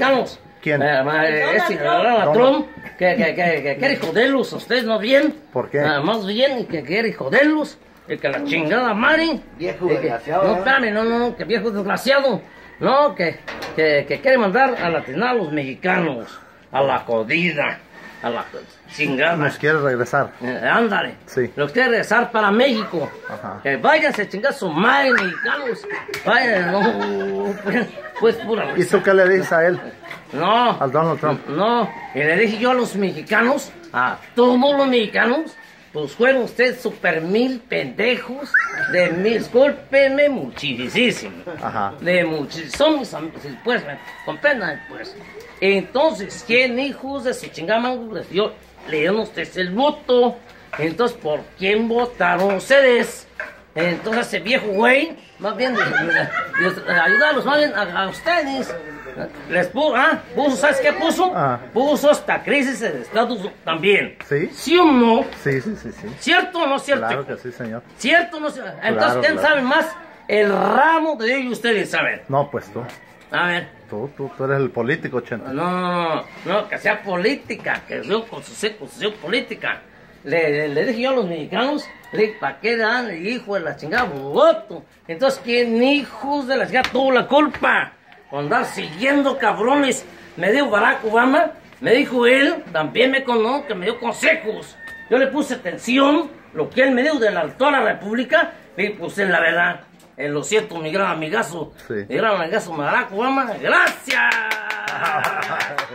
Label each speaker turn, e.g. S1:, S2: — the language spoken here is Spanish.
S1: mexicanos.
S2: ¿Quién?
S1: Eh, ma- eh, ese, Donald Trump, que, que, que, que quiere joderlos, ustedes no bien.
S2: ¿Por qué?
S1: Más bien, y que quiere joderlos, y que la chingada madre.
S3: Viejo
S1: que-
S3: desgraciado,
S1: No,
S3: ¿eh?
S1: espérame, no, no, no, que viejo desgraciado. No, que, que, que quiere mandar a latinar a los mexicanos, a la jodida, a la chingada.
S2: Nos quiere regresar.
S1: Eh, ándale.
S2: Sí.
S1: Los quiere regresar para México.
S2: Ajá.
S1: Que váyanse a chingar su madre, mexicanos. Vayan, no, pues, pues pura
S2: ¿Y tú qué le dices a él?
S1: No.
S2: Al Donald Trump.
S1: No. Y le dije yo a los mexicanos, a todos los mexicanos, pues fueron ustedes super mil pendejos de mil, discúlpenme muchísimo.
S2: Ajá.
S1: De muchísimos, son mis amigos, pues, me comprendan, pues. Entonces, ¿quién hijos de su chingada les dio, le dieron ustedes el voto? Entonces, ¿por quién votaron ustedes? Entonces, ese viejo güey, más bien, de- de ayudarlos más bien a, a ustedes. Les puso, ah, puso, ¿sabes qué puso?
S2: Ah.
S1: Puso esta crisis de Estados Unidos también.
S2: ¿Sí?
S1: ¿Sí o no?
S2: Sí, sí, sí, sí.
S1: ¿Cierto o no cierto?
S2: Claro que sí, señor.
S1: ¿Cierto o no cierto? Entonces,
S2: Claro,
S1: ¿quién
S2: claro.
S1: sabe más? El ramo de ellos ustedes saben.
S2: No, pues tú.
S1: A ver.
S2: Tú, tú, tú eres el político, Chente.
S1: No, no, no, no, que sea política, que con su constitución política. Le, dije yo a los mexicanos, le dije, ¿para qué dan el hijo de la chingada voto? Entonces, ¿quién hijos de la chingada tuvo la culpa? Por andar siguiendo cabrones. Me dijo Barack Obama, me dijo él, también me conoce, que me dio consejos. Yo le puse atención, lo que él me dijo de la altura república, le puse la verdad. Eh, lo siento, mi gran amigazo.
S2: Sí.
S1: Mi gran amigazo Barack Obama. ¡Gracias!